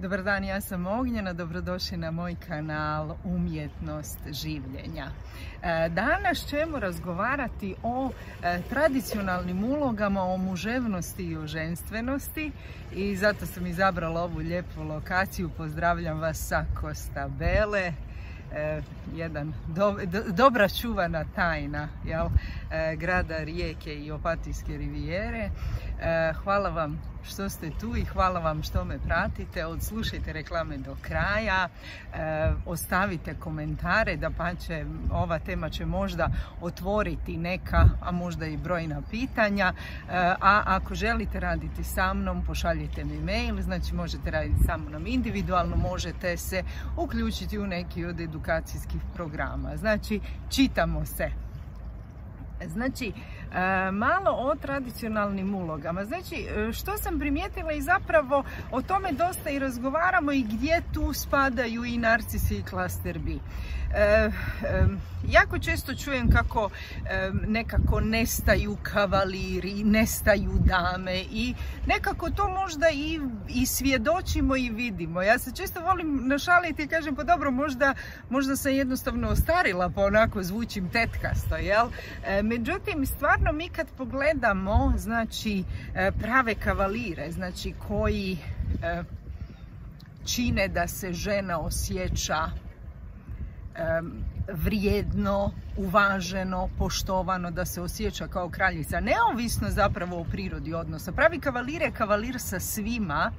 Dobar dan, ja sam Ognjena, dobrodošli na moj kanal Umjetnost življenja. E, danas ćemo razgovarati o e, tradicionalnim ulogama, o muževnosti i o ženstvenosti i zato sam izabrala ovu lijepu lokaciju. Pozdravljam vas sa Kostabele, e, jedan dobra čuvana tajna jel, grada Rijeke i Opatijske rivijere. Hvala vam što ste tu i hvala vam što me pratite. Odslušajte reklame do kraja, e, ostavite komentare, da pa će ova tema će možda otvoriti neka, a možda i brojna pitanja. E, a ako želite raditi sa mnom, pošaljite mi mail, znači možete raditi sa mnom individualno, možete se uključiti u neki od edukacijskih programa. Znači, čitamo se. Znači, malo o tradicionalnim ulogama. Znači, e, što sam primijetila i zapravo o tome dosta i razgovaramo i gdje tu spadaju i narcisi i klaster B. E, jako često čujem kako nekako nestaju kavaliri, nestaju dame i nekako to možda i, svjedočimo i vidimo. Ja se često volim našaliti i kažem pa dobro možda, možda sam jednostavno ostarila pa onako zvučim tetkasto, jel? Međutim, stvarno mi kad pogledamo znači prave kavalire, znači koji čine da se žena osjeća vrijedno, uvaženo, poštovano, da se osjeća kao kraljica, neovisno zapravo o prirodi odnosa. Pravi kavalir je kavalir sa svima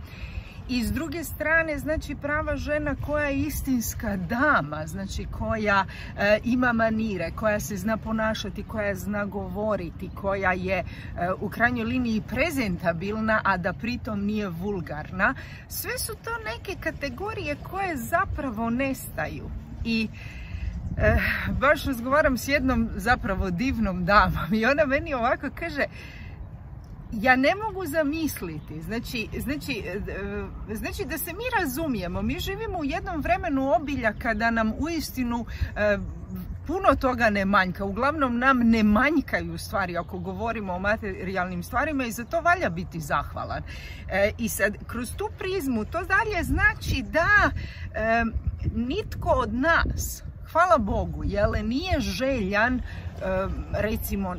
i s druge strane znači prava žena koja je istinska dama, znači koja e, ima manire, koja se zna ponašati, koja zna govoriti, koja je e, u krajnjoj liniji prezentabilna, a da pritom nije vulgarna. Sve su to neke kategorije koje zapravo nestaju i e, baš razgovaram s jednom zapravo divnom damom i ona meni ovako kaže ja ne mogu zamisliti, znači, znači, e, znači da se mi razumijemo, mi živimo u jednom vremenu obilja kada nam uistinu e, puno toga ne manjka, uglavnom nam ne manjkaju stvari ako govorimo o materijalnim stvarima i za to valja biti zahvalan. E, I sad, kroz tu prizmu to dalje znači da nitko od nas, hvala Bogu, jele, nije željan, recimo,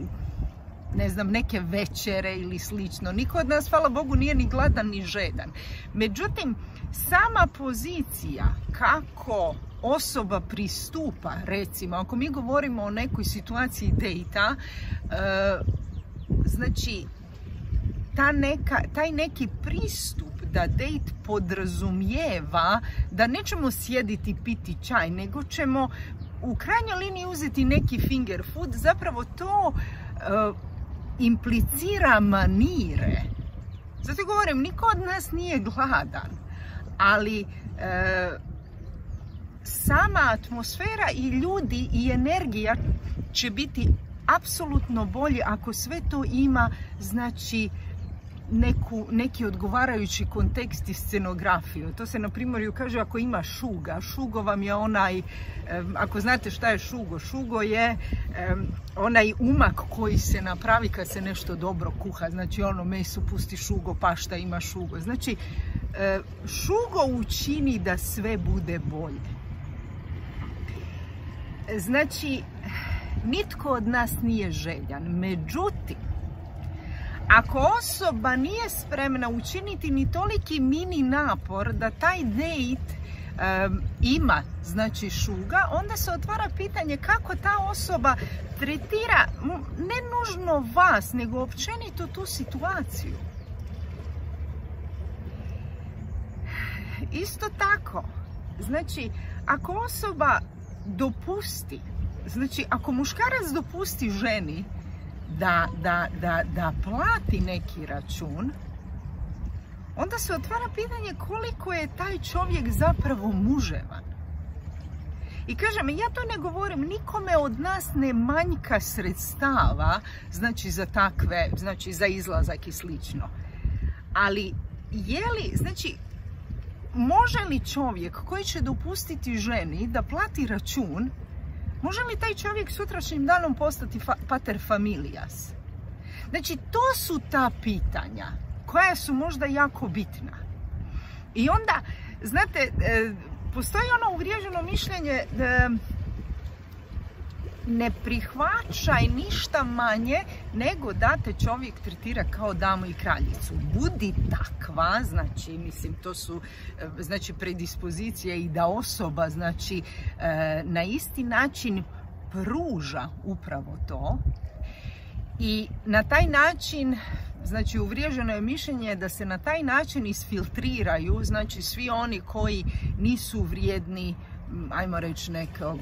ne znam, neke večere ili slično. Niko od nas, hvala Bogu, nije ni gladan ni žedan. Međutim, sama pozicija kako osoba pristupa, recimo, ako mi govorimo o nekoj situaciji dejta, znači, taj neki pristup da dejt podrazumijeva da nećemo sjediti piti čaj, nego ćemo u krajnjoj liniji uzeti neki finger food, zapravo to e, implicira manire. Zato govorim, niko od nas nije gladan, ali e, sama atmosfera i ljudi i energija će biti apsolutno bolje ako sve to ima, znači, neku, neki odgovarajući kontekst i scenografiju. To se na primjer kaže ako ima šuga. Šugo vam je onaj, ako znate šta je šugo, šugo je onaj umak koji se napravi kad se nešto dobro kuha. Znači ono meso pusti šugo, pašta ima šugo. Znači šugo učini da sve bude bolje. Znači, nitko od nas nije željan. Međutim, ako osoba nije spremna učiniti ni toliki mini napor da taj date ima znači šuga, onda se otvara pitanje kako ta osoba tretira ne nužno vas, nego općenito tu situaciju. Isto tako, znači ako osoba dopusti, znači ako muškarac dopusti ženi da, da, da, da plati neki račun, onda se otvara pitanje koliko je taj čovjek zapravo muževan. I kažem, ja to ne govorim, nikome od nas ne manjka sredstava, znači za takve, znači za izlazak i slično. Ali je li, znači, može li čovjek koji će dopustiti ženi da plati račun Može li taj čovjek sutrašnjim danom postati pater familijas? Znači, to su ta pitanja koja su možda jako bitna. I onda, znate, e, postoji ono uvriježeno mišljenje da ne prihvaćaj ništa manje nego da te čovjek tretira kao damu i kraljicu. Budi takva, znači, mislim, to su e, znači, predispozicije i da osoba, znači, e, na isti način pruža upravo to i na taj način Znači uvriježeno je mišljenje da se na taj način isfiltriraju znači svi oni koji nisu vrijedni ajmo reći nekog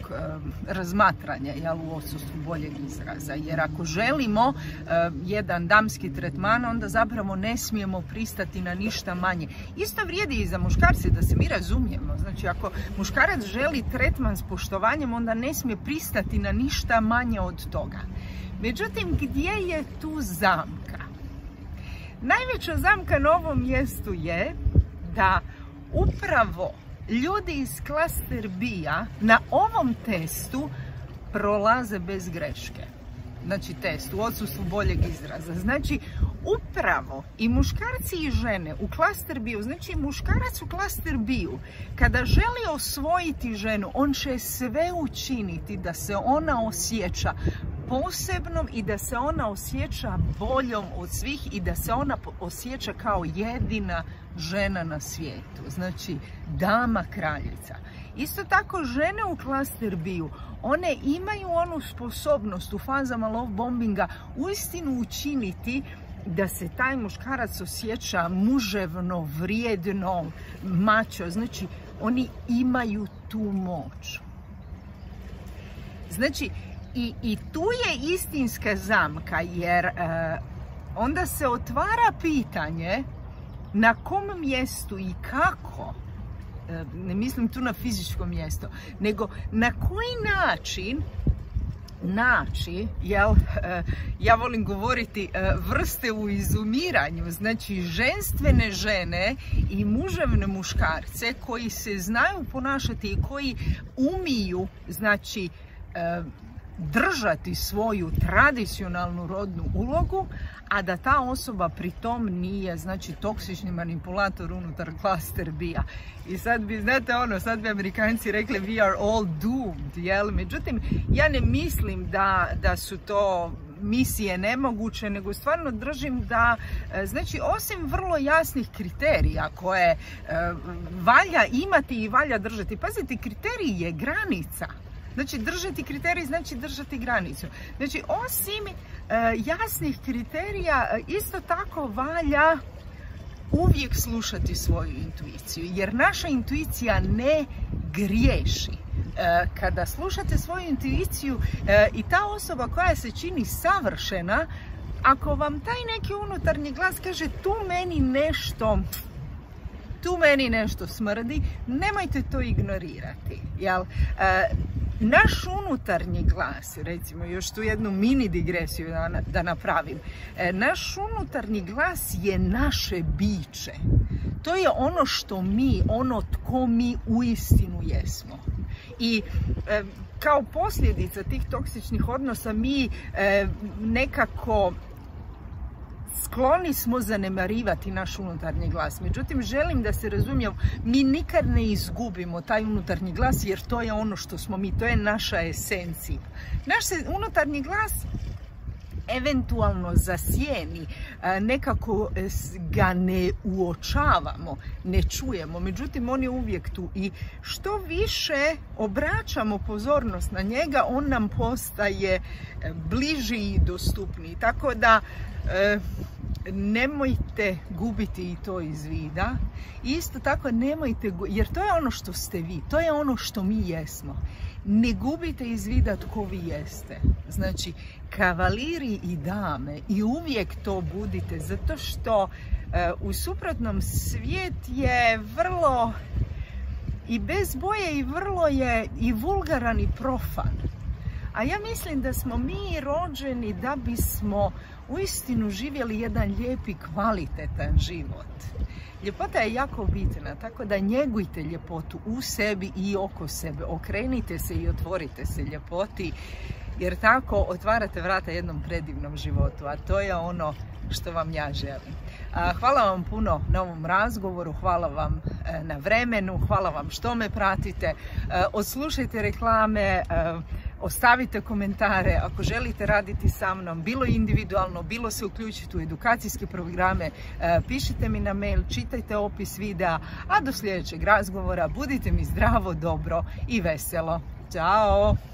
razmatranja jel, u odsustvu boljeg izraza. Jer ako želimo jedan damski tretman, onda zapravo ne smijemo pristati na ništa manje. Isto vrijedi i za muškarce, da se mi razumijemo. Znači ako muškarac želi tretman s poštovanjem, onda ne smije pristati na ništa manje od toga. Međutim, gdje je tu zamka? Najveća zamka na ovom mjestu je da upravo ljudi iz klaster B-a na ovom testu prolaze bez greške. Znači test u odsustvu boljeg izraza. Znači upravo i muškarci i žene u klaster B-u, znači muškarac u klaster B-u, kada želi osvojiti ženu, on će sve učiniti da se ona osjeća posebnom i da se ona osjeća boljom od svih i da se ona osjeća kao jedina žena na svijetu. Znači, dama kraljica. Isto tako žene u klaster biju, one imaju onu sposobnost u fazama love bombinga uistinu učiniti da se taj muškarac osjeća muževno, vrijedno, mačo. Znači, oni imaju tu moć. Znači, i, i tu je istinska zamka jer e, onda se otvara pitanje na kom mjestu i kako e, ne mislim tu na fizičko mjesto nego na koji način naći, jel, e, ja volim govoriti vrste u izumiranju, znači ženstvene žene i muževne muškarce koji se znaju ponašati i koji umiju, znači, držati svoju tradicionalnu rodnu ulogu, a da ta osoba pritom nije, znači, toksični manipulator unutar klaster bija. I sad bi, znate ono, sad bi Amerikanci rekli we are all doomed, jel? Međutim, ja ne mislim da, da su to misije nemoguće, nego stvarno držim da, e, znači, osim vrlo jasnih kriterija koje e, valja imati i valja držati, pazite, kriterij je granica. Znači držati kriterij znači držati granicu. Znači osim e, jasnih kriterija e, isto tako valja uvijek slušati svoju intuiciju jer naša intuicija ne griješi. E, kada slušate svoju intuiciju i ta osoba koja se čini savršena, ako vam taj neki unutarnji glas kaže tu meni nešto tu meni nešto smrdi, nemojte to ignorirati. Jel? Naš unutarnji glas, recimo još tu jednu mini digresiju da, napravim, e, naš unutarnji glas je naše biće. To je ono što mi, ono tko mi uistinu jesmo. I e, kao posljedica tih toksičnih odnosa mi e, nekako skloni smo zanemarivati naš unutarnji glas. Međutim, želim da se razumijem, mi nikad ne izgubimo taj unutarnji glas jer to je ono što smo mi, to je naša esencija. Naš unutarnji glas eventualno zasjeni, nekako ga ne uočavamo, ne čujemo, međutim on je uvijek tu i što više obraćamo pozornost na njega, on nam postaje e, bliži i dostupniji. Tako da e, nemojte gubiti i to iz vida. Isto tako nemojte, jer to je ono što ste vi, to je ono što mi jesmo. Ne gubite iz vida tko vi jeste. Znači, kavaliri i dame i uvijek to budite, zato što e, u suprotnom svijet je vrlo i bez boje i vrlo je i vulgaran i profan. A ja mislim da smo mi rođeni da bismo uistinu živjeli jedan lijepi, kvalitetan život. Ljepota je jako bitna, tako da njegujte ljepotu u sebi i oko sebe. Okrenite se i otvorite se ljepoti, jer tako otvarate vrata jednom predivnom životu, a to je ono što vam ja želim. Hvala vam puno na ovom razgovoru, hvala vam e, na vremenu, hvala vam što me pratite. E, odslušajte reklame, ostavite komentare ako želite raditi sa mnom, bilo individualno, bilo se uključiti u edukacijske programe, pišite mi na mail, čitajte opis videa, a do sljedećeg razgovora budite mi zdravo, dobro i veselo. Ćao!